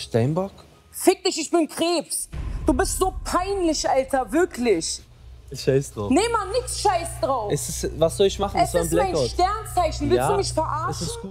Steinbock? Fick dich, ich bin Krebs. Du bist so peinlich, Alter, wirklich. Scheiß drauf. Nee, Mann, nix Scheiß drauf. Es ist, was soll ich machen? es war ein ist mein Sternzeichen. Willst Ja, du mich verarschen? Es ist gut.